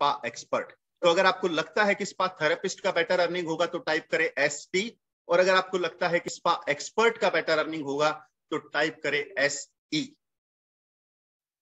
spa expert तो अगर आपको लगता है कि स्पा थेरेपिस्ट का बेटर अर्निंग होगा तो टाइप करें एस टी और अगर आपको लगता है कि स्पा एक्सपर्ट का बेटर अर्निंग होगा तो टाइप करें एस ई